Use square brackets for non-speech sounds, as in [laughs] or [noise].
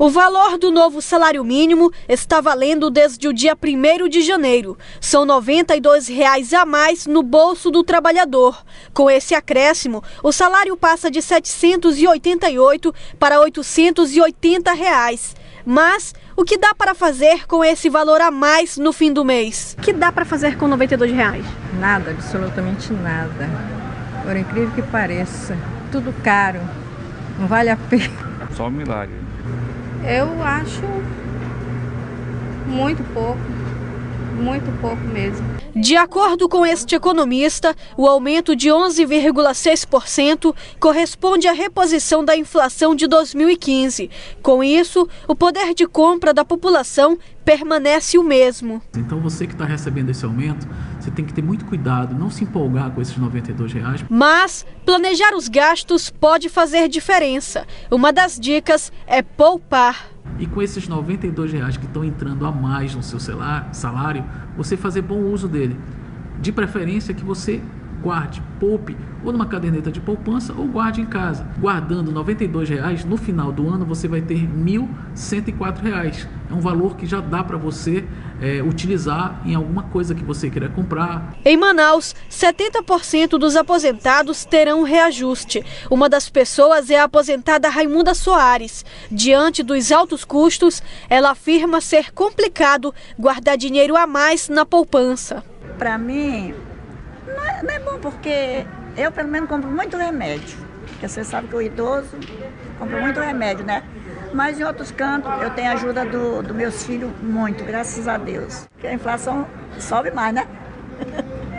O valor do novo salário mínimo está valendo desde o dia 1 de janeiro. São 92 reais a mais no bolso do trabalhador. Com esse acréscimo, o salário passa de 788 para 880 reais. Mas o que dá para fazer com esse valor a mais no fim do mês? O que dá para fazer com 92 reais? Nada, absolutamente nada. Por incrível que pareça, tudo caro. Não vale a pena. Só um milagre. Eu acho muito pouco, muito pouco mesmo. De acordo com este economista, o aumento de 11,6% corresponde à reposição da inflação de 2015. Com isso, o poder de compra da população permanece o mesmo. Então você que está recebendo esse aumento, você tem que ter muito cuidado, não se empolgar com esses 92 reais. Mas planejar os gastos pode fazer diferença. Uma das dicas é poupar. E com esses 92 reais que estão entrando a mais no seu salário, você fazer bom uso dele. De preferência que você guarde, poupe, ou numa caderneta de poupança, ou guarde em casa. Guardando R$ reais no final do ano você vai ter R$ 1.104. É um valor que já dá para você é, utilizar em alguma coisa que você queira comprar. Em Manaus, 70% dos aposentados terão reajuste. Uma das pessoas é a aposentada Raimunda Soares. Diante dos altos custos, ela afirma ser complicado guardar dinheiro a mais na poupança. Para mim, não é bom, porque eu, pelo menos, compro muito remédio. Porque você sabe que o idoso compra muito remédio, né? Mas em outros cantos eu tenho ajuda dos do meus filhos muito, graças a Deus. Porque a inflação sobe mais, né? [laughs]